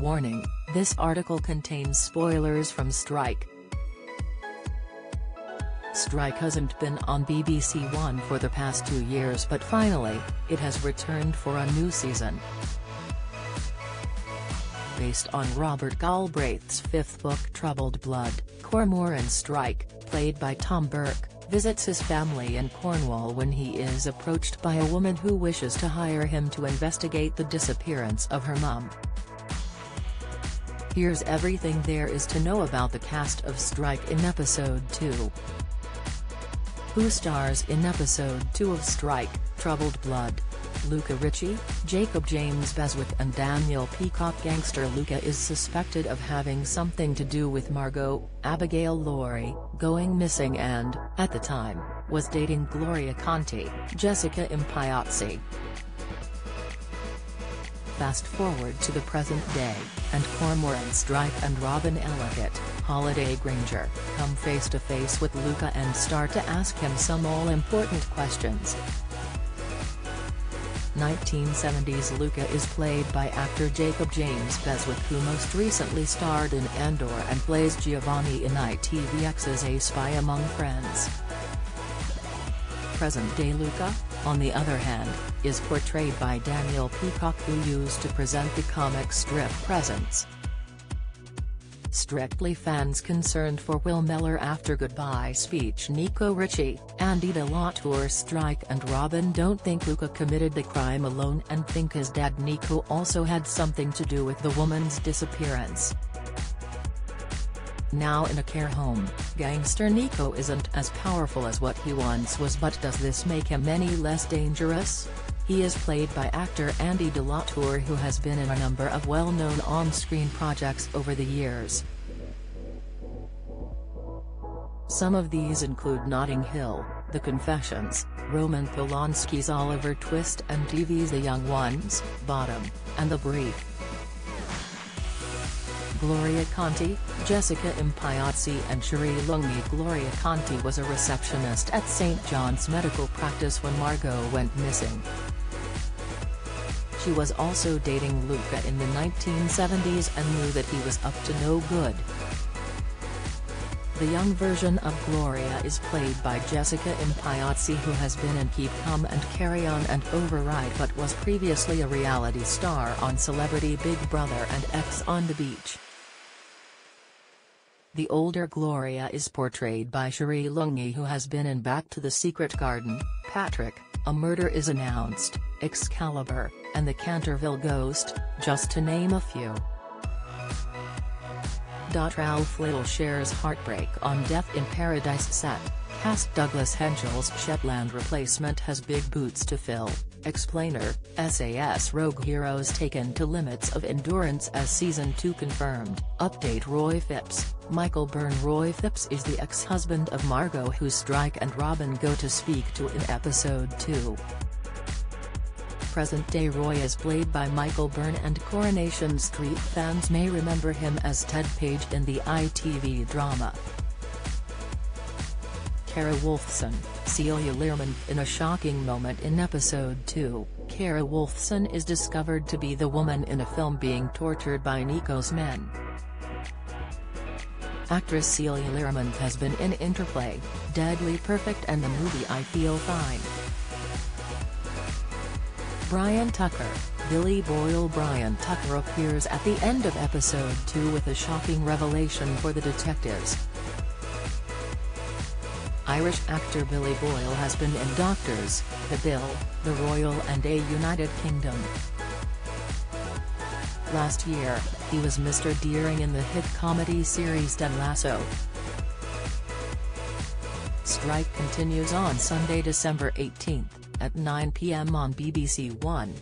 Warning, this article contains spoilers from Strike. Strike hasn't been on BBC One for the past two years but finally, it has returned for a new season. Based on Robert Galbraith's fifth book Troubled Blood, Cormoran Strike, played by Tom Burke, visits his family in Cornwall when he is approached by a woman who wishes to hire him to investigate the disappearance of her mum. Here's everything there is to know about the cast of Strike in Episode 2. Who stars in Episode 2 of Strike, Troubled Blood? Luca Ricci, Jacob James Beswick and Daniel Peacock Gangster Luca is suspected of having something to do with Margot, Abigail Lawrie, going missing and, at the time, was dating Gloria Conti, Jessica Impagliazzi. Fast forward to the present day, and Cormoran Strike and Robin Ellacott, Holliday Grainger, come face to face with Luca and start to ask him some all-important questions. 1970s Luca is played by actor Jacob James Beswick who most recently starred in Andor and plays Giovanni in ITVX's A Spy Among Friends. Present-day Luca, on the other hand, is portrayed by Daniel Peacock who used to present the comic strip Presents. Strictly fans concerned for Will Mellor after goodbye speech Nico Ricci, Andy de la Strike and Robin don't think Luca committed the crime alone and think his dad Nico also had something to do with the woman's disappearance. Now in a care home, gangster Nico isn't as powerful as what he once was but does this make him any less dangerous? He is played by actor Andy de la Tour who has been in a number of well-known on-screen projects over the years. Some of these include Notting Hill, The Confessions, Roman Polanski's Oliver Twist and TV's The Young Ones, Bottom, and The Brief. Gloria Conti, Jessica Impagliazzi and Cherie Lunghi Gloria Conti was a receptionist at St. John's Medical Practice when Margot went missing. She was also dating Luca in the 1970s and knew that he was up to no good. The young version of Gloria is played by Jessica Impagliazzi who has been in Keep Calm and Carry On and Override but was previously a reality star on Celebrity Big Brother and Ex on the Beach. The older Gloria is portrayed by Cherie Lunghi who has been in Back to the Secret Garden, Patrick, A Murder is Announced, Excalibur, and The Canterville Ghost, just to name a few. Ralph Little shares heartbreak on Death in Paradise set, cast Douglas Henshall's Shetland replacement has big boots to fill. Explainer, SAS Rogue Heroes taken to limits of endurance as Season 2 confirmed. Update Roy Phipps, Michael Byrne Roy Phipps is the ex-husband of Margot who Strike and Robin go to speak to in Episode 2. Present-day Roy is played by Michael Byrne and Coronation Street fans may remember him as Ted Page in the ITV drama. Kara Wolfson, Celia Learman In a shocking moment in episode 2, Kara Wolfson is discovered to be the woman in a film being tortured by Nico's men. Actress Celia Learman has been in Interplay, Deadly Perfect and the movie I Feel Fine. Brian Tucker, Billy Boyle Brian Tucker appears at the end of episode 2 with a shocking revelation for the detectives. Irish actor Billy Boyle has been in Doctors, The Bill, The Royal and A United Kingdom. Last year, he was Mr. Deering in the hit comedy series Ted Lasso. Strike continues on Sunday December 18, at 9 p.m. on BBC One.